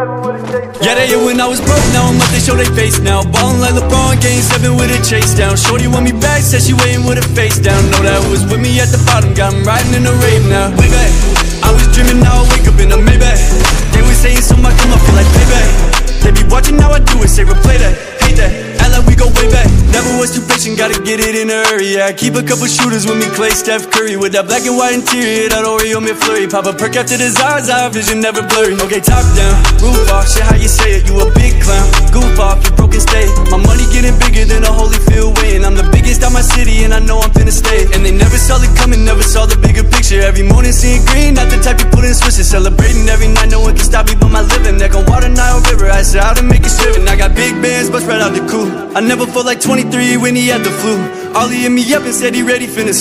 Yeah, they hit when I was broke, now I'm up, they show they face now. Ballin' like LeBron, game 7 with a chase down. Shorty want me back, said she waiting with her face down. Know that was with me at the bottom, got 'em riding in the rave now. I was dreaming, now was too patient, gotta get it in a hurry Yeah, I keep a couple shooters with me, Clay, Steph Curry. With that black and white interior, that Oreo McFlurry Pop a perk after the Zaza, vision never blurry. Okay, top down, roof off, shit how you say it, you a big clown Goof off, you broken state My money getting bigger than a Holyfield weighing I'm the biggest out my city and I know I'm finna stay. And they never saw it coming, never saw the bigger picture. Every morning seeing green, not the type you put in switches. Celebrating every night, no one can stop me but my living How to make it swimming I got big bands, but spread out the cool. I never felt like 23 when he had the flu. Ollie hit me up and said he ready, finna